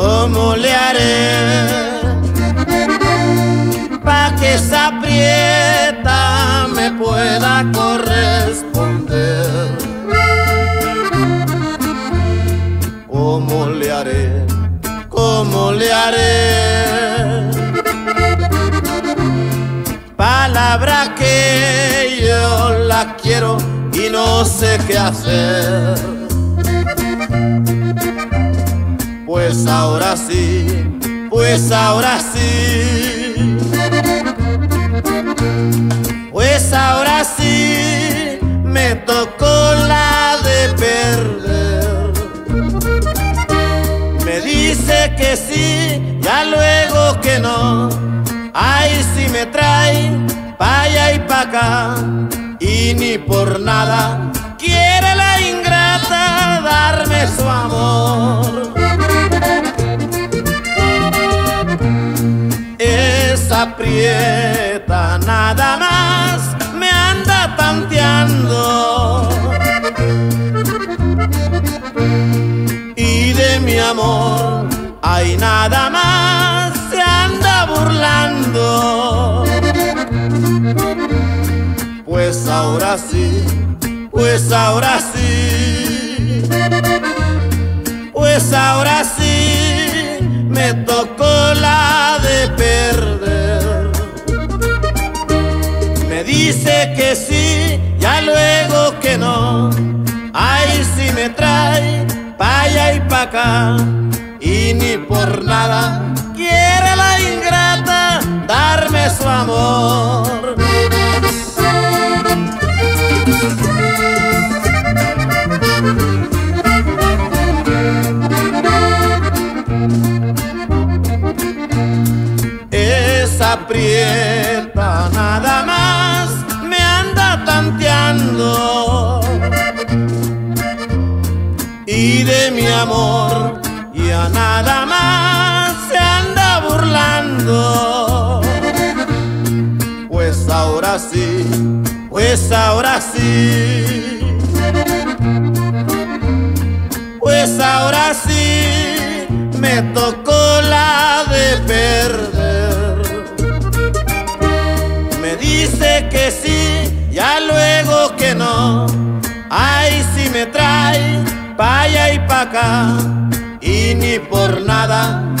¿Cómo le haré pa que esa aprieta me pueda corresponder? ¿Cómo le haré? ¿Cómo le haré? Palabra que yo la quiero y no sé qué hacer. Pues ahora sí, pues ahora sí. Pues ahora sí me tocó la de perder. Me dice que sí, ya luego que no. Ay, si me trae pa' allá y pa' acá. Y ni por nada quiere la ingrata darme su amor. Esa prieta nada más me anda tanteando. Y de mi amor, hay nada más se anda burlando. Pues ahora sí, pues ahora sí, pues ahora sí me tocó Me dice que sí, ya luego que no. Ay, si me trae pa' allá y pa' acá. Y ni por nada quiere la ingrata darme su amor. Esa prieta nada y de mi amor ya nada más se anda burlando. Pues ahora sí, pues ahora sí, pues ahora sí me tocó la de perder. Me dice que sí, ya luego que no. Ay, si me trae pa' y pa'. Y ni por nada